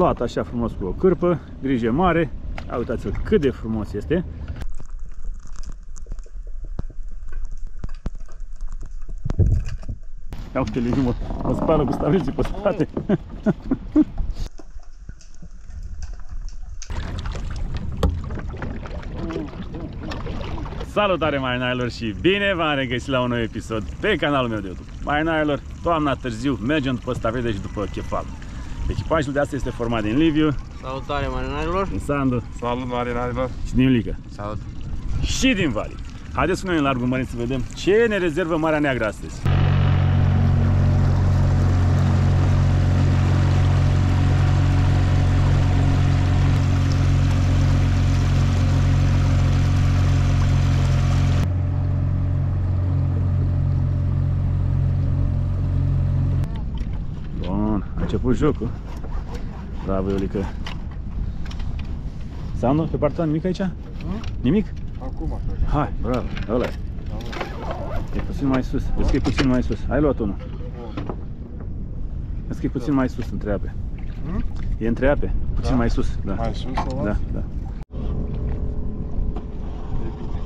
Luat așa frumos cu o cârpă, grijă mare. Ia uitați-l cât de frumos este. Ia uite Liviu, mă, mă spală cu stavriții pe spate. Salutare marinarilor și bine v-am regăsit la un nou episod pe canalul meu de YouTube. Marinarilor, toamna târziu mergem după stavrede și după chefal. Echipajul de astăzi este format din Liviu, Salutare marinarilor! din Sandu Salut marinarilor! și din Iulica. Salut! Și din Vali. Haideți cu noi în largul mării să vedem ce ne rezervă Marea Neagră astăzi. Bun, a început jocul. Bravo, Iulica. Sandu, pe partea nimic aici? Nimic? Acum așa. Hai, bravo, ăla e. E puțin mai sus, vezi că e puțin mai sus. Ai luat unul. Vezi că e puțin mai sus între ape. Hmm? E între ape, puțin Da? mai sus. Da, Mai sus o da, las? da. E bine.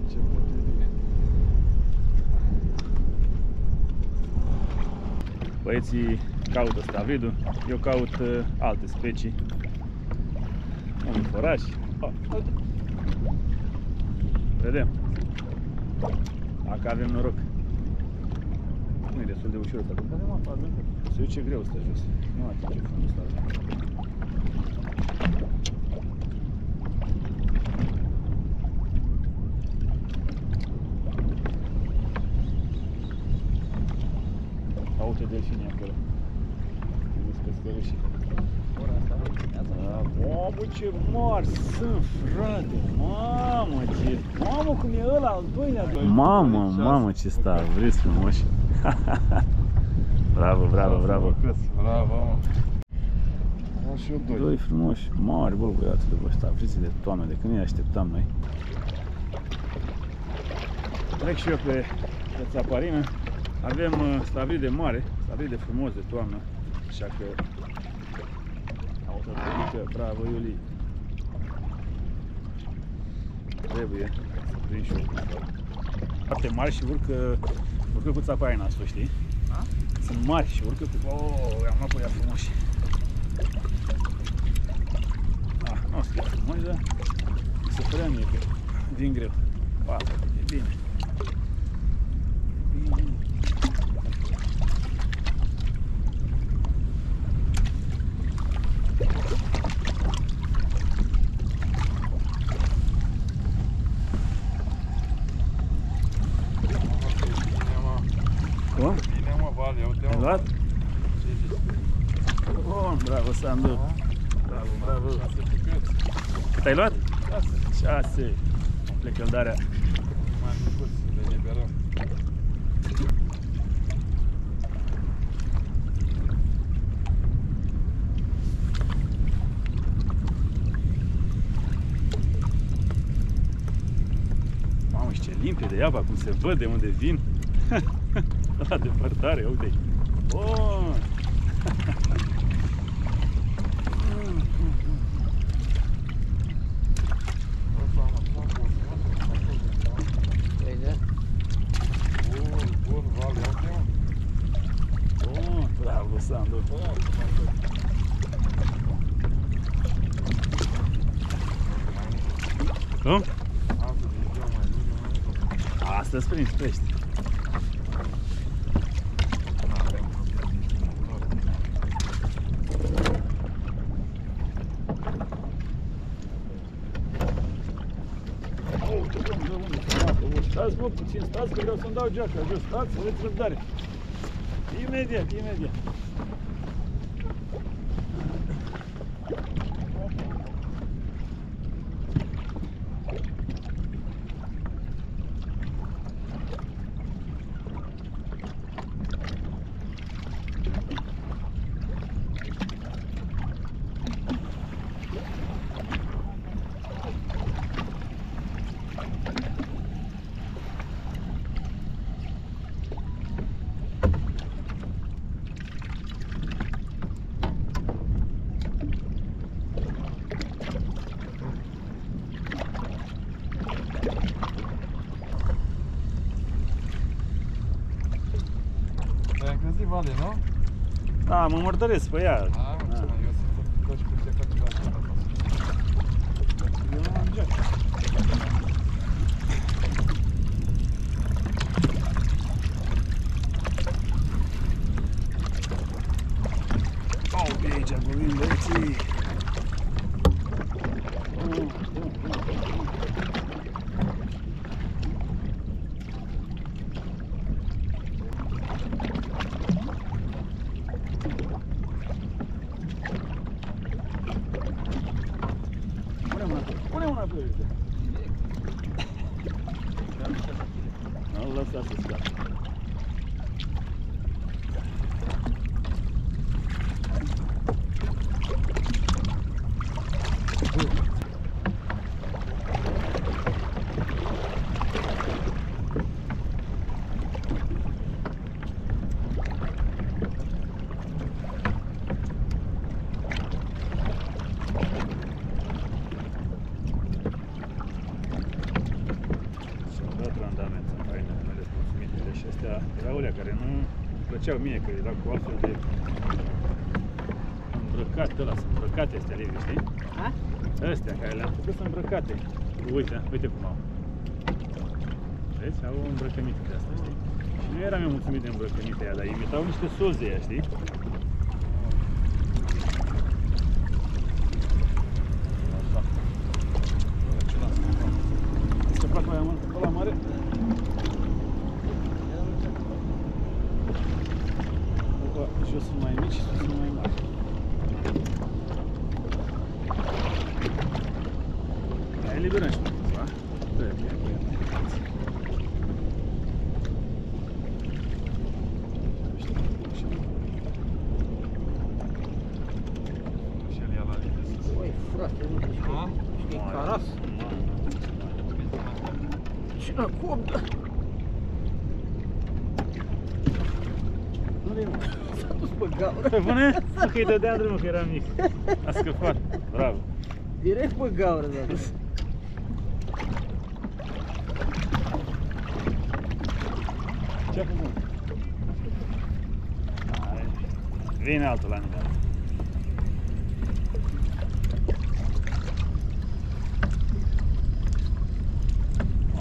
Început e bine. Băieții caută stavidul, eu caut uh, alte specii. Un foraj. Oh, uite. Vedem. Dacă avem noroc. Nu e destul de ușor să Dar mă, avem. Se duce greu stă jos. Nu atinge fundul ăsta. Uite delfinii acolo. Vezi pe scărușii. Da, mamă ce mari sunt, frate! Mamă ce... Mamă cum e ăla al doilea! Mamă, mamă ce stavriți frumoși! bravo, bravo, bravo! Cât? Bravo, mă. Am și eu doi. Doi frumoși, mari, bă, băiatul de ăștia, stavriții de toamnă, de când îi așteptam noi. Trec și eu pe, pe țaparină. Avem uh, stavrit de mare, stavrit de frumos de toamnă, așa că... Auto bravo Iuli! Trebuie să prind și eu cu ăsta. Foarte mari și urcă, urcă cu țaparina asta, știi? Da? Sunt mari și urcă cu... Oh, am luat pe ea frumoși. Ah, nu o să fie frumos, dar mi se părea mie că vin greu. Pa, e bine. Bine. Bine, mă. Cum? Bine, mă, Vali, ia uite, Ai mă. luat? Ce zici? Bun, bravo, Sandu. Bravo, bravo. Șase bucăți. Te-ai luat? Șase. Șase. Plec căldarea. Mai micuți, le liberăm. Mamă, și ce limpede e apa, cum se văd de unde vin. La depărtare, uite Bun. Opa, mă, frumos, frumos, frumos. Vede? Bun, bun, Vali, ia uite, mă. Bun, bravo, Sandu. Cum? Asta de ziua mai bine, mai Astăzi prins pește. Uite, domnule, unde sunt apă, bă. Stați mă puțin, stați că vreau să-mi dau geaca jos, stați, aveți răbdare. Imediat, imediat. Vale, nu? Da, mă mărtăresc pe ea. A, Da. eu sunt tot doci cu fiecare dată. Eu nu am geacă. Au, pe aici, vorbim băieții. Bun, bun, bun. Pune mâna pe Pune mâna pe uite. Nu-l lăsa să scape. Și-au dat randament în hainele mele mulțumitele și astea erau alea care nu îmi plăceau mie, că erau cu altfel de îmbrăcat ăla, sunt îmbrăcate astea Levi, știi? A? Astea care le-am făcut sunt îmbrăcate. Uite, uite cum au. Vezi? Au o îmbrăcămită de asta, știi? Și nu eram eu mulțumit de îmbrăcămite aia, dar imitau niște soze aia, știi? Așa. Scăpat mai mult pe la mare? Opa, jos sunt mai mici, sus sunt mai mari. Hai, eliberăm și pe câțiva. Trebuie, trebuie. Și el ia la linie sus. Băi, frate, nu știu. A? Știi, caras. Și la copda. Nu vin, mă. S-a dus pe gaură. Pe bune? Nu că îi dădeam drumul că era mic. A scăpat. Bravo. Direct pe gaură, da. Ce a făcut? Hai. Vine altul la mine.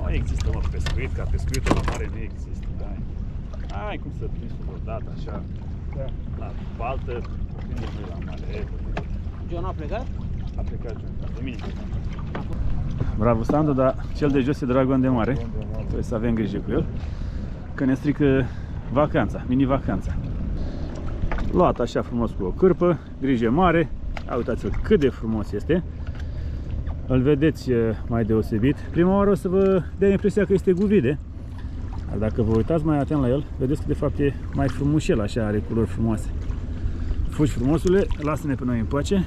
Nu există mă pescuit, ca pescuitul la mare nu există. Hai, hai cum să prinzi odată așa. Da. La baltă, prindem noi la mare. E, John a plecat? A plecat John, duminică. Bravo Sandu, dar cel de jos e dragon de mare. Trebuie să avem grijă cu el. Că ne strică vacanța, mini-vacanța. Luat așa frumos cu o cârpă, grijă mare. A, uitați-l cât de frumos este. Îl vedeți eh, mai deosebit. Prima oară o să vă dea impresia că este guvide. Dar dacă vă uitați mai atent la el, vedeți că de fapt e mai frumușel, așa are culori frumoase. Fugi frumosule, lasă-ne pe noi în pace.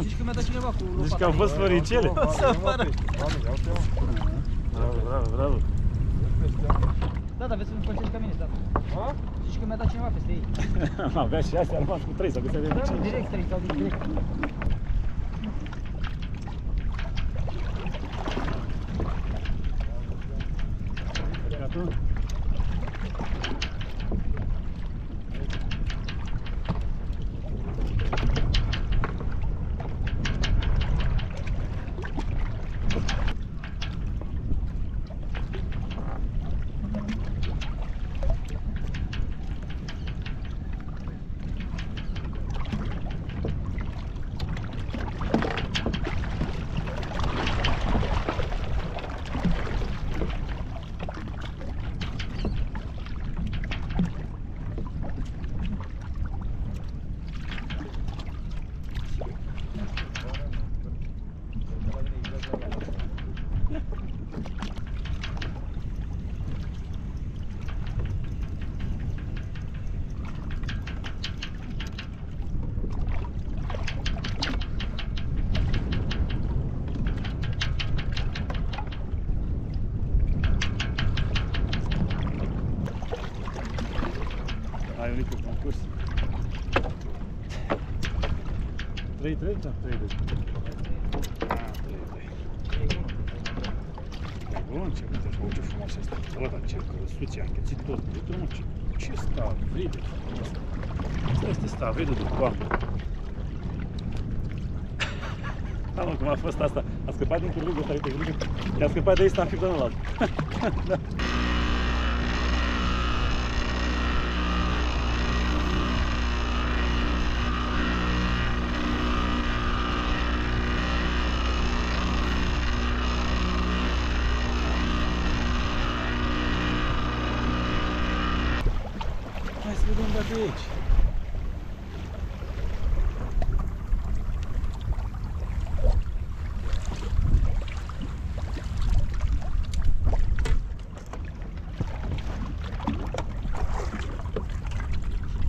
Zici că mi-a dat cineva cu lopata. Zici că au fost floricele? Bravo, bravo, bravo. Da, da, vezi să nu pățești ca mine, da. A? Zici că mi-a dat cineva peste ei. Am avea și astea, am rămas cu 3 sau câte avem Da, 5. direct, trei sau direct. Gata? Ai venit pe concurs. 3 3 sau 3 2? Ah, 3 2. Bun, ce uite așa, uite frumos este. Bă, dar ce cărăsuțe, a înghețit tot. Uite mă, ce, ce stavride frumos. Asta este stavridul de toamnă. Da, mă, cum a fost asta. A scăpat din curlugul ăsta, uite, curlugul. I-a scăpat de aici, s-a înfipt în ălalt. da. Hai să vedem de aici.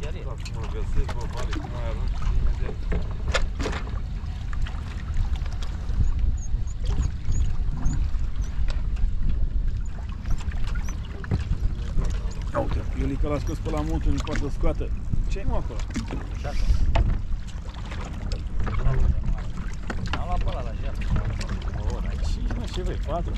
Chiar e. Dacă mă găsesc, bă, vale, cum mai arunci, imediat. Ia Uite, Iulica l-a scos pe la multul, nu poate să scoată. Ce-i mă acolo? Șase. Am luat pe ăla la jet. Oh, dar 5, mă, ce vrei? 4?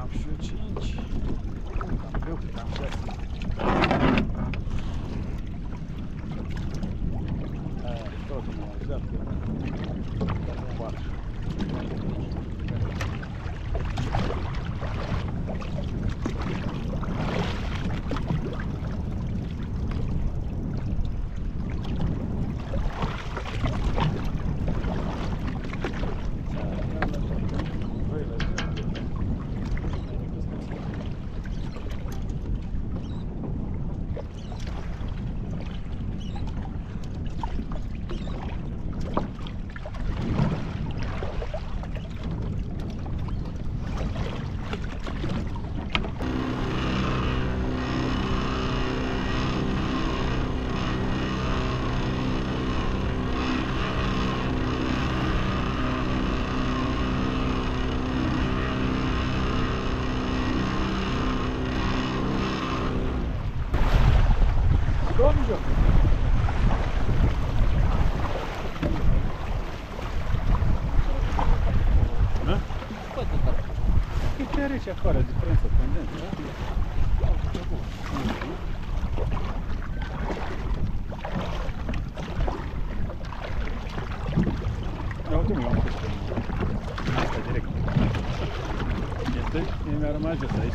Am și eu 5. Cam greu, cred că am 6. Tot mă exact. Patru. Dobrze. Da? Bă, tot asta. E chiar aici afară, diferența pendentă, da? Ia uite, mă, am pus pe asta direct. Este, mie mi-a rămas jos aici.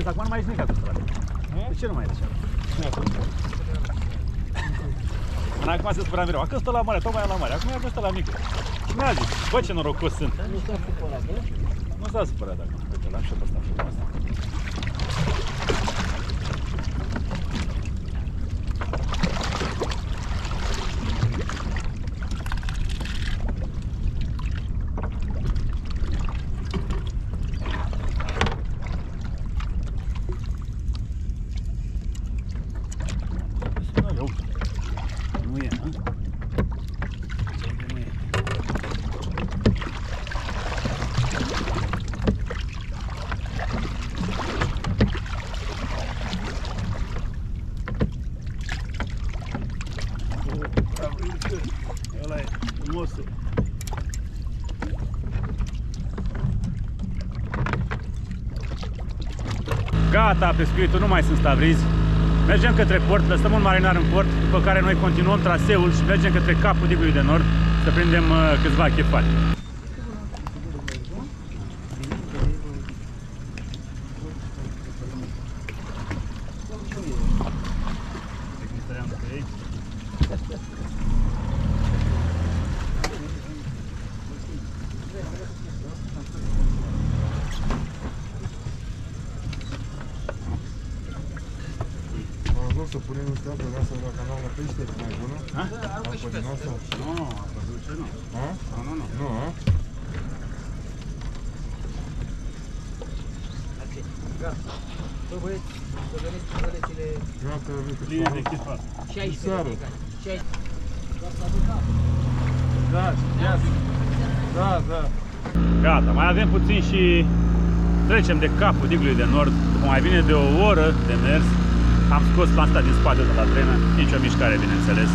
Vezi, acum nu mai ești nimic cu stradă. De ce nu mai ești așa? Până acum se supăra mereu. Că stă la mare, tocmai la mare. Acum e ăsta la mică. Și n-a zis, bă ce norocos sunt. Nu s-a supărat, bă? Nu s-a supărat acum. Uite, l-am și pe ăsta frumos. Nu, uite. Nu e, nu? Nu e. Ăla e frumosul. Gata, pescuitul, nu mai sunt stavrizi. Mergem către port, lăsăm un marinar în port, după care noi continuăm traseul și mergem către capul digului de nord să prindem uh, câțiva chefali. Da, ia Da, da. Gata, mai avem puțin și trecem de capul Diglului de Nord. După mai bine de o oră de mers, am scos planta din spate de la trenă, nicio mișcare, bineînțeles.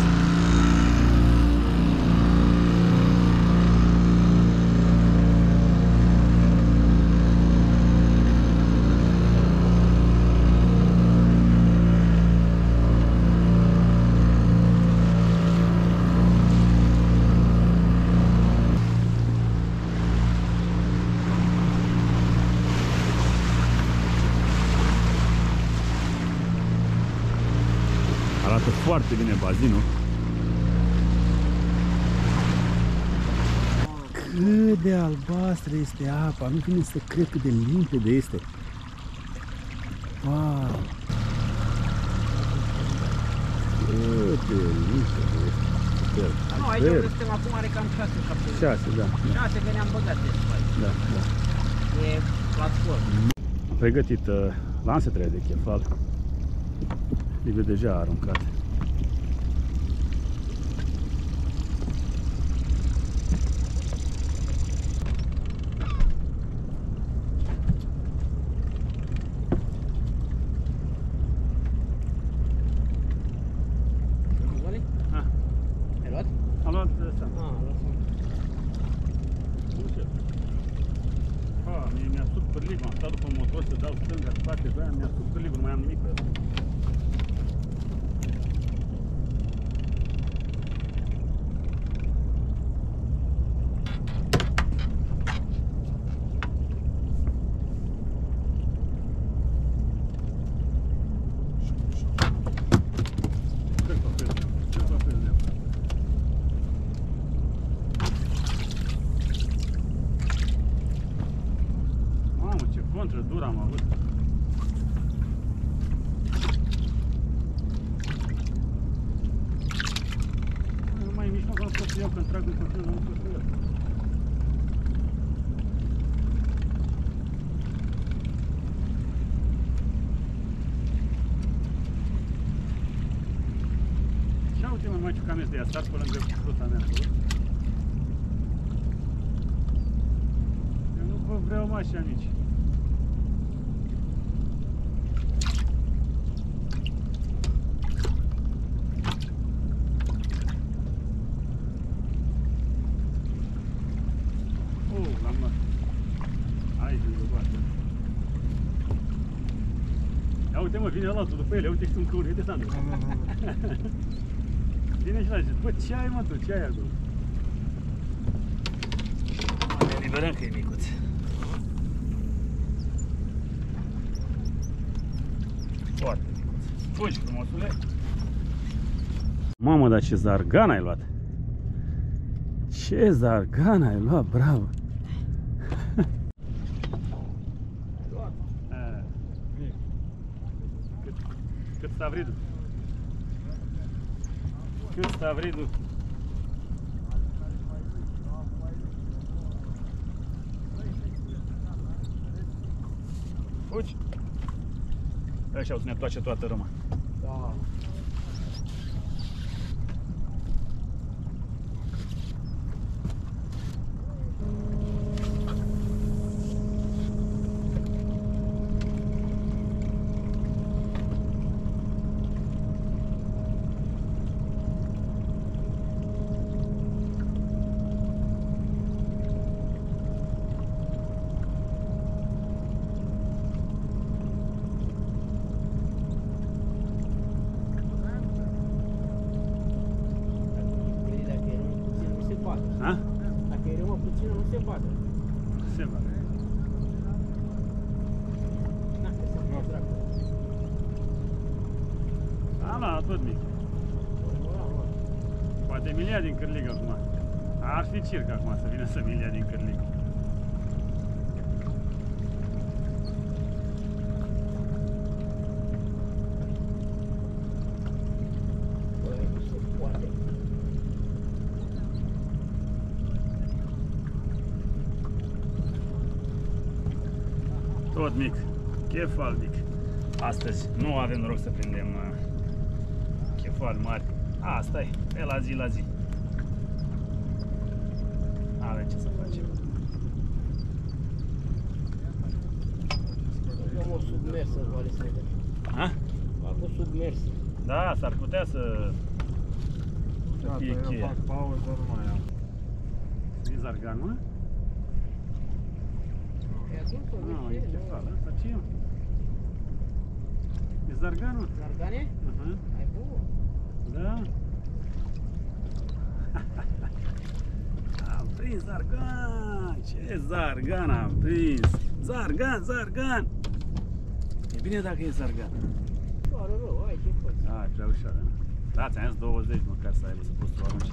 Arată foarte bine bazinul. Cât de albastră este apa, nu vine să cred cât de limpede este. Wow! Cât de limpede este. Super. Nu, aici Super. unde suntem acum are cam 6-7 Șase, da. da, 6 veneam băgate. da, da. E platformă. Am pregătit uh, lansetele de chefal. Liviu deja a aruncat. Vine altul după ele, uite că sunt căuri, uite Sandu. Vine și la zice, bă, ce ai mă tu, ce ai acolo? Ne eliberăm că e micuț. Foarte micuț. Fugi frumosule. Mamă, dar ce zargan ai luat! Ce zargan ai luat, bravo! Eh, Cât, cât stavridul? Cât stavridul? Fugi! Așa o să ne toace toată râma. ia din cârlig acum. Ar fi circ acum să vină să mi ia din cârlig. Tot mic, chefal mic. Astăzi nu avem noroc să prindem uh, chefal mari. Asta e, pe la zi la zi. Avem ce să facem. Am o submersă, vale să vedem. Ha? Fac o submersă. Da, s-ar putea să, să Gata, fie eu cheia. fac pauză, nu mai am. E zargan, mă? E adus o Nu, e mică, chefal. Asta ce e? E zarganul? Zargane? Uh-huh. Ai bun. Da? Am prins zargan! Ce zargan am prins? Zargan, zargan! E bine dacă e zargan. Fără rău, ai ce faci. Da, e prea ușoară. nu? Da, ți-am zis 20 măcar să aibă să poți să o arunci.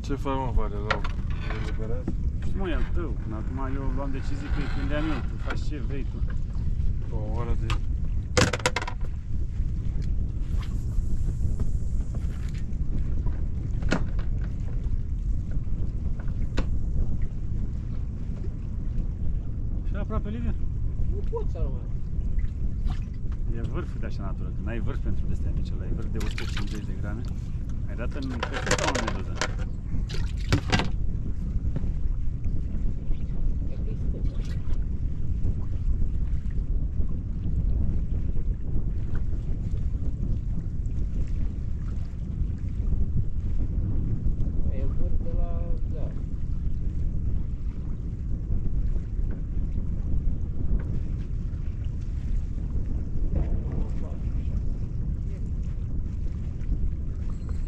Ce faci, mă, Vale, la eliberează? Și mă, e al tău. Până acum eu luam decizii că îi prindeam eu. Tu faci ce vrei tu. O oră de... Și aproape Liviu. Nu pot să rămân. E vârf de așa natură. Când ai vârf pentru de-astea mici, ăla e vârf de 150 de grame. Ai dat în căsuța o meduză. E că e stând. E vârf de la... Da.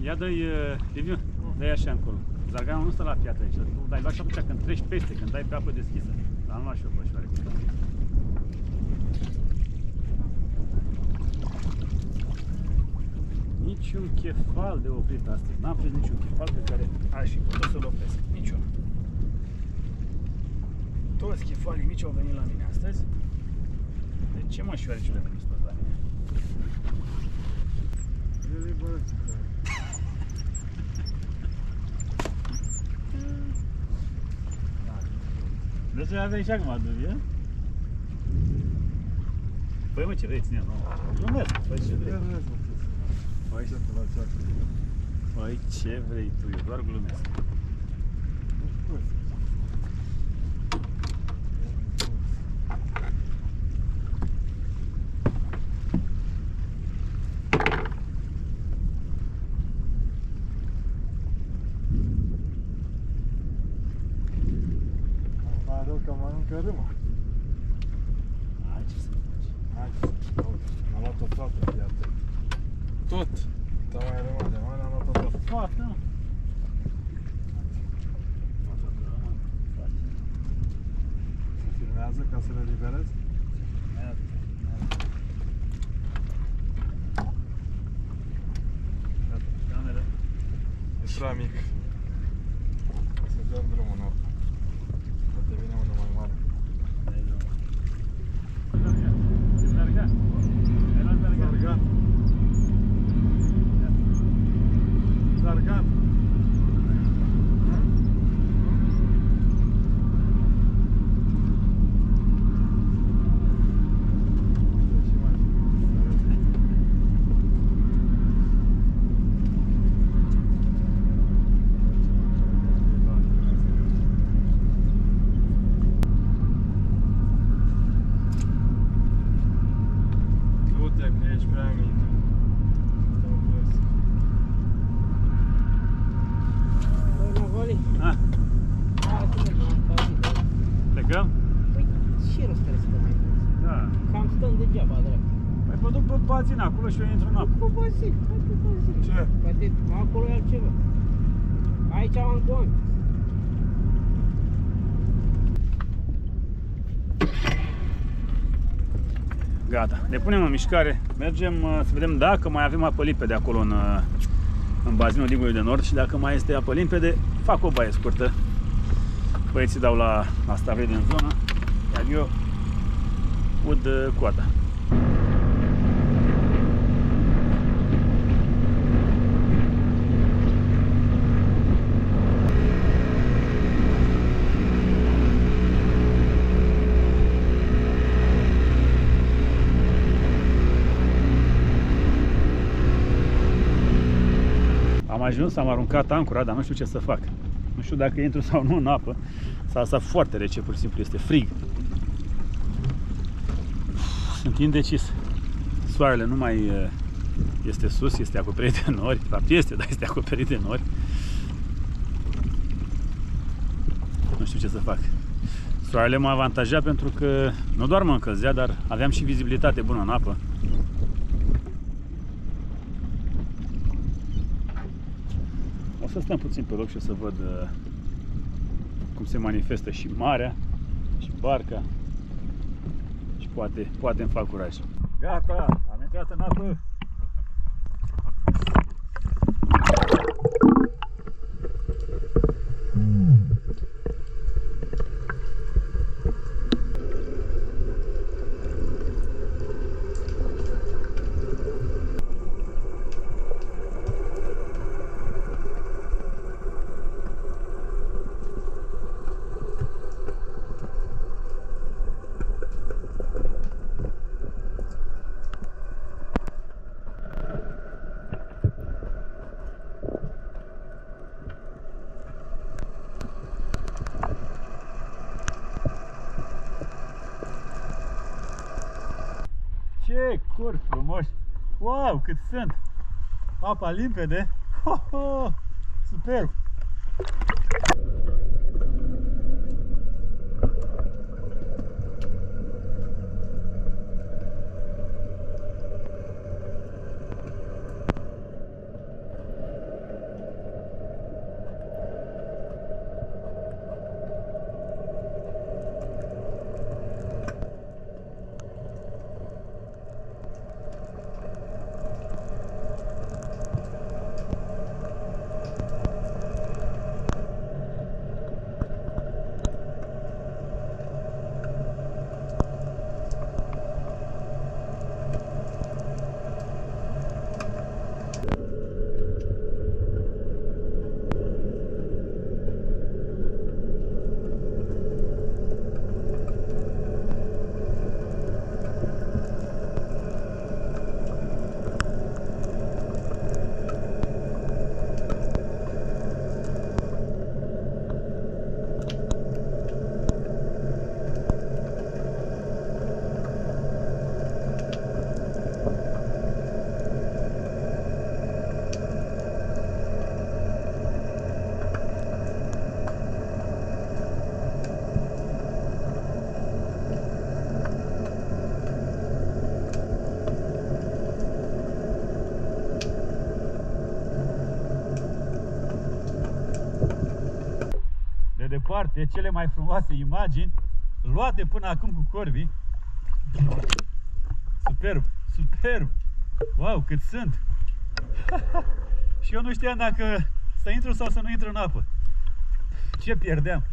Ia dă-i, uh, Liviu, dă-i așa încolo. Zarganul nu stă la piatră aici. Tu dai doar și atunci când treci peste, când dai pe apă deschisă. Dar nu așa o pășoare cu tine. Niciun chefal de oprit astăzi. N-am prins niciun chefal pe care aș fi putut să-l opresc. Niciun. Toți chefalii mici au venit la mine astăzi. De ce mă șoarecele veniți toți la mine? Eliberează. De ce aveai și acum dubii, Păi mă, ce vrei, ține, nu? Glumesc, păi ce vrei? Eliberează. Păi, Ce te la ceacă? păi ce vrei tu, eu doar glumesc. Mai rău că mănâncă râma. Ai ce să faci. Hai, uite, am luat-o toată, fii atent. Tot! Dar mai rămas de mare, am luat-o toată. Toată, nu? Se filmează ca să le eliberez? Camera. E prea mic. Să dăm drumul în urmă. Poate vine unul mai mare. Zargan. Era zargan. Zargan. Zargan. Du-te că ești prea mic. Te opresc. Băi, Navali, Ah, hai să mergem în pauză. plecăm? Păi, ce rost are să stăm aici? Da. Cam stăm degeaba, dracu. Păi mă duc pe bazin acolo și eu intru în apă. Pe bazin, hai pe bazin. Ce? Poate acolo e altceva. Aici am cont. Gata, ne punem în mișcare, mergem uh, să vedem dacă mai avem apă limpede acolo în, uh, în bazinul Digului de Nord și dacă mai este apă limpede, fac o baie scurtă. Băieții dau la, la stavre din zonă, iar eu ud uh, coada. Ajuns, am aruncat ancora, dar nu știu ce să fac. Nu știu dacă intru sau nu în apă. S-a lăsat foarte rece, pur și simplu, este frig. Sunt indecis. Soarele nu mai uh, este sus, este acoperit de nori. De fapt este, dar este acoperit de nori. Nu știu ce să fac. Soarele m-a avantajat pentru că nu doar mă încălzea, dar aveam și vizibilitate bună în apă. O să stăm puțin pe loc și o să văd uh, cum se manifestă și marea și barca și poate, poate îmi fac curaj. Gata, am intrat în apă. Ce cur frumoși! Wow, cât sunt! Apa limpede! Ho, ho! Superb! De departe, cele mai frumoase imagini luate până acum cu corbii. Superb, superb! Wow, cât sunt! Și eu nu știam dacă să intru sau să nu intru în apă. Ce pierdeam?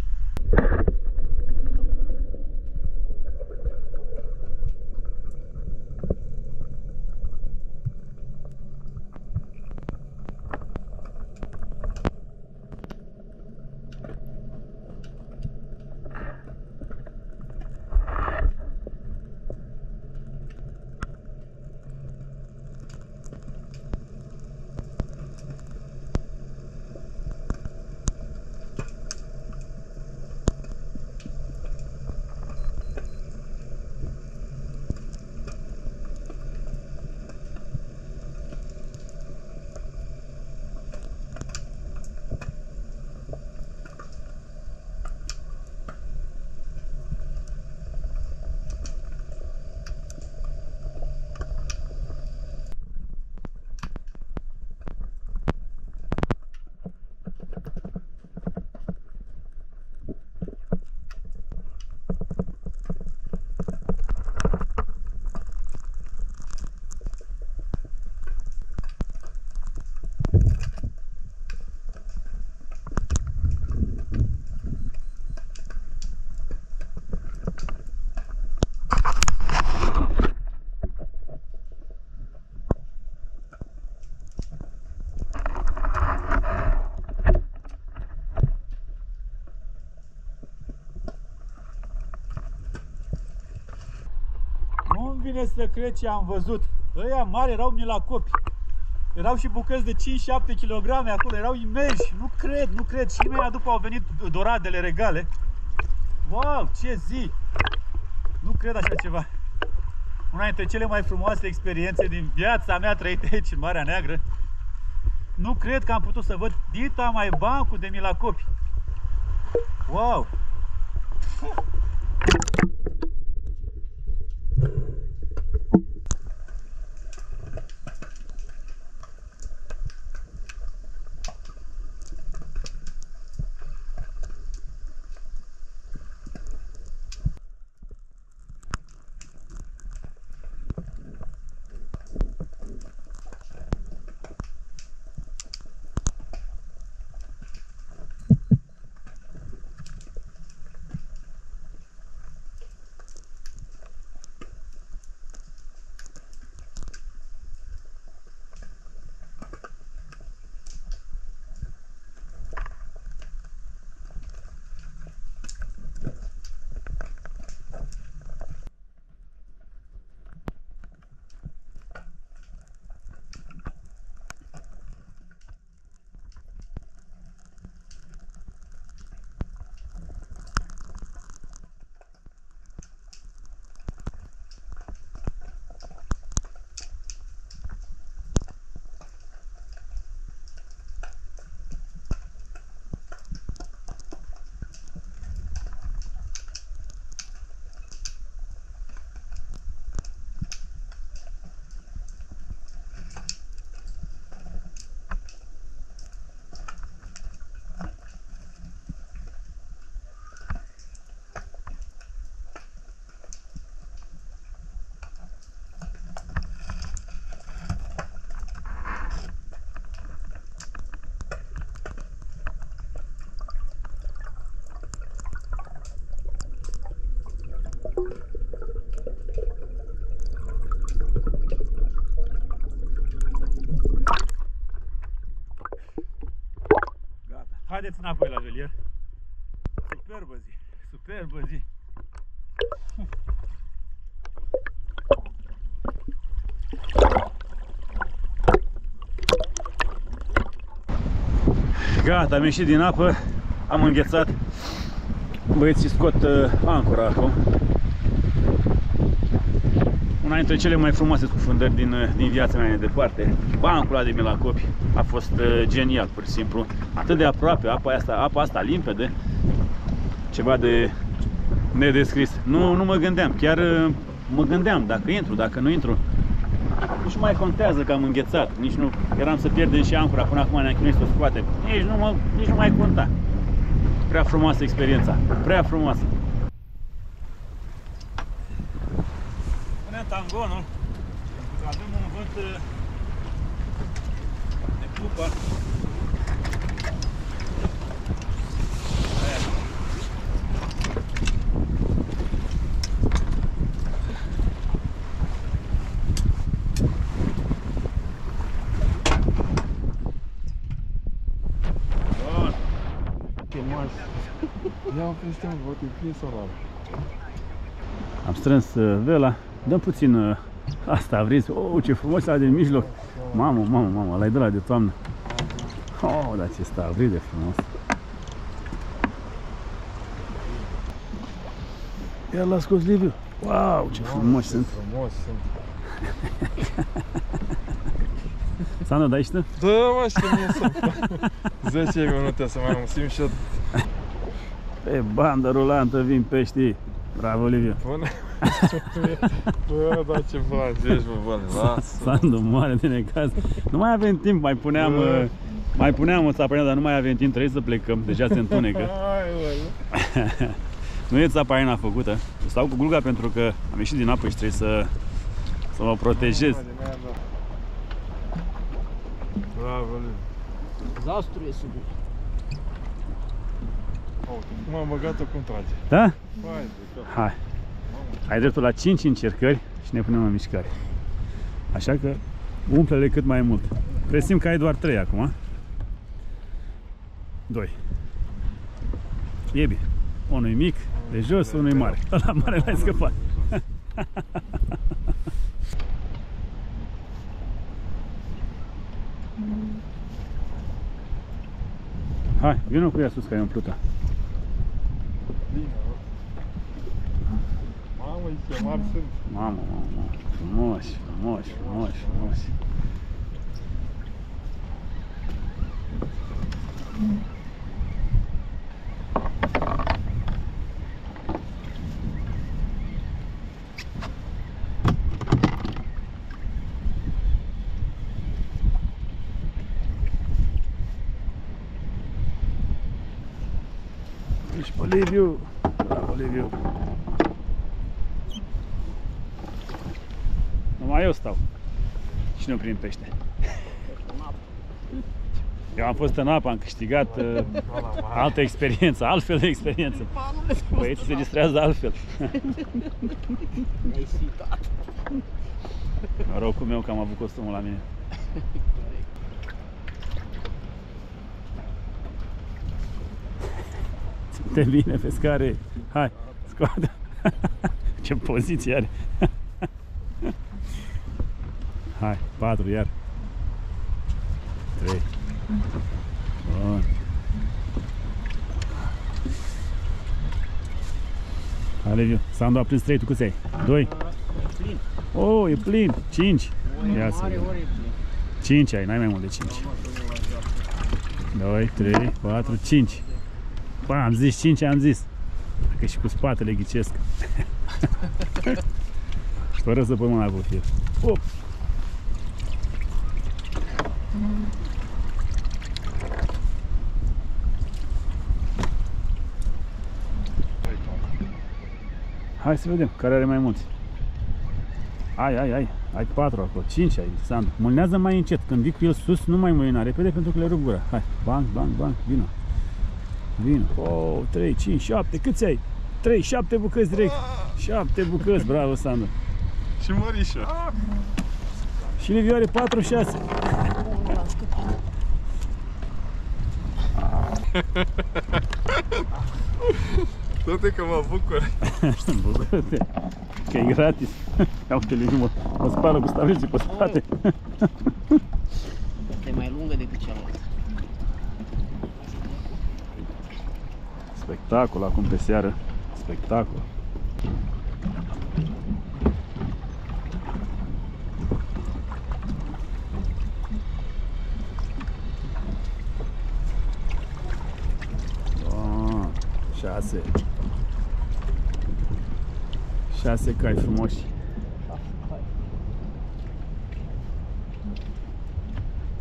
Vine să cred ce am văzut. Ăia mari erau mi la copi. Erau și bucăți de 5-7 kg acolo, erau imensi. Nu cred, nu cred. Și imediat după au venit doradele regale. Wow, ce zi! Nu cred așa ceva. Una dintre cele mai frumoase experiențe din viața mea trăită aici în Marea Neagră. Nu cred că am putut să văd dita mai bancul de Milacopi. Wow! Haideți înapoi la velier. Superbă zi. Superbă zi. Gata, am ieșit din apă, am înghețat. Băieții scot uh, ancora acum. Una dintre cele mai frumoase scufundări din, uh, din viața mea de departe. Bancul ăla de Milacopi a fost uh, genial, pur și simplu. Atât de aproape, apa asta, apa asta limpede, ceva de nedescris. Nu, nu mă gândeam, chiar uh, mă gândeam dacă intru, dacă nu intru. Nici nu mai contează că am înghețat, nici nu eram să pierdem și ancora, până acum ne-am chinuit să o scoatem. Nici nu, mă, nici nu mai conta. Prea frumoasă experiența, prea frumoasă. Punem tangonul, pentru că avem un vânt uh, de pupă. Aia. Bun. Ce mari. Ia peste mă, vă te prins orar. Am strâns uh, vela, dăm puțin uh, asta, vreți? Oh, ce frumos ăla din mijloc. Mamă, mamă, mamă, ăla e de la de toamnă. Oh, dar ce stavri de frumos. Iar l-a scos Liviu. Wow, ce frumos sunt. Frumos sunt. Sandu, dai și tu? Da, mă, și mie să 10 minute să mai simt și eu Pe bandă rulantă vin peștii. Bravo, Liviu. Bun. Bă, da ce faci, ești bă, bă, lasă. Sandu, moare de necaz. Nu mai avem timp, mai puneam... Bă. uh, Mai puneam o țaparina, dar nu mai avem timp, trebuie să plecăm, deja se întunecă. Hai, bă. Nu e țaparina făcută. Stau cu gluga pentru că am ieșit din apă și trebuie să, să mă protejez. Din aia, da. Bravo, Liv. Zastru e sub Uite, cum am băgat-o, cum trage. Da? Hai, de cap. Hai. Ai dreptul la 5 încercări și ne punem în mișcare. Așa că umple-le cât mai mult. Presim că ai doar 3 acum. 2. E bine. Unul mic, de jos, unul mare. La mare l-ai scăpat. Hai, vină cu ea sus, că e umplută. Bine bă. Mamă, ce mari sunt. Mamă, mamă, mamă. Frumoși, frumoși, frumoși, frumoși. Ești pe Liviu. Bravo, Liviu. Numai eu stau. Și nu prind pește. Eu am fost în apă, am câștigat uh, Ăla mare. altă experiență, altfel de experiență. Băieții se distrează altfel. Ai sitat. Norocul meu că am avut costumul la mine. Ține bine, pescare. Hai, scoate. Ce poziție are. Hai, patru iar. Trei. Bun. Hai, Leviu. Sandu a prins trei, tu câți ai? Doi. Plin. Oh, e plin. Cinci. Ori Ia să mare, vedem. ori e plin. 5 ai, n-ai mai mult de 5. 2, 3, 4, 5. Bă, am zis 5, am zis. Că și cu spatele ghicesc. Fără să pun mâna pe fir. Op. Hai să vedem care are mai mulți. Ai, ai, ai, ai 4 acolo, 5 ai, Sandu. Mânează mai încet, când vii cu el sus, nu mai mâina repede pentru că le rup gura. Hai, bang, bang, bang, vino. Vino. Oh, 3, 5, 7, câți ai? 3, 7 bucăți direct. 7 bucăți, bravo, Sandu. Și Mărișa. Și Liviu are 4, 6. Toate că mă bucur. Bucură-te, că e gratis. Ia uite, Liviu, mă, mă spală cu staviții pe spate. Asta e mai lungă decât cealaltă. Spectacol acum pe seară. Spectacol. 6 6 cai frumoși.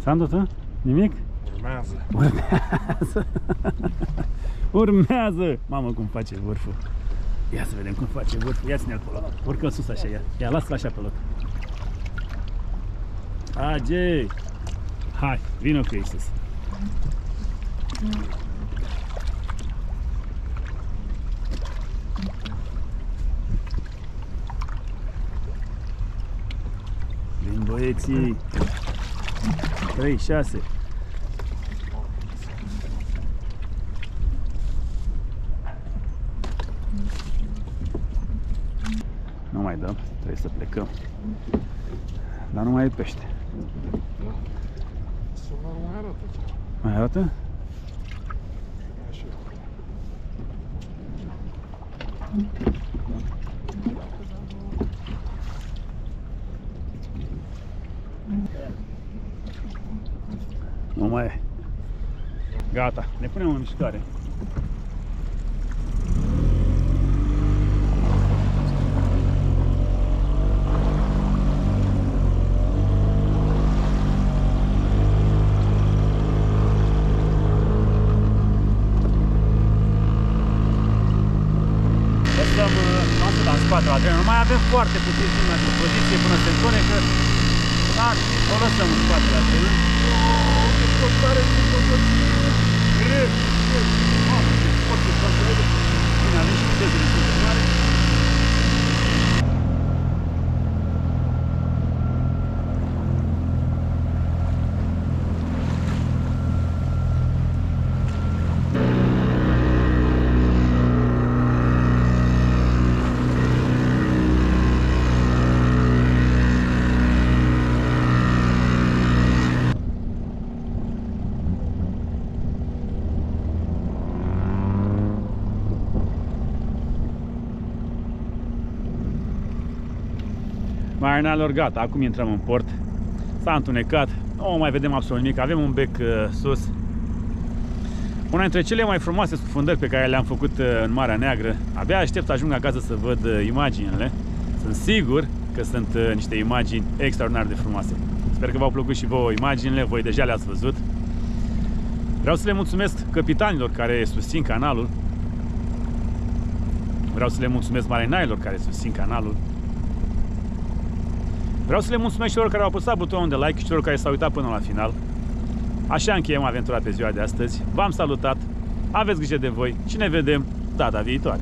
Sandu, tu? Nimic? Urmează. Urmează. Urmează. Mamă cum face vârful. Ia să vedem cum face vârful. Ia ține acolo Urcă sus așa ia. Ia lasă-l așa pe loc. Age. Hai, vino cu ei sus Mm-hmm. Băieții. 3, 6. Nu mai dăm, trebuie să plecăm. Dar nu mai e pește. Sonar mai arată ceva. Mai arată? Așa. Nu mai e. Gata, ne punem în mișcare. Marinelor, gata, acum intrăm în port. S-a întunecat, nu mai vedem absolut nimic, avem un bec uh, sus. Una dintre cele mai frumoase scufundări pe care le-am făcut uh, în Marea Neagră. Abia aștept să ajung acasă să văd uh, imaginile. Sunt sigur că sunt uh, niște imagini extraordinar de frumoase. Sper că v-au plăcut și vouă imaginile, voi deja le-ați văzut. Vreau să le mulțumesc capitanilor care susțin canalul. Vreau să le mulțumesc marinailor care susțin canalul. Vreau să le mulțumesc celor care au apăsat butonul de like și celor care s-au uitat până la final. Așa încheiem aventura pe ziua de astăzi. V-am salutat, aveți grijă de voi și ne vedem data viitoare.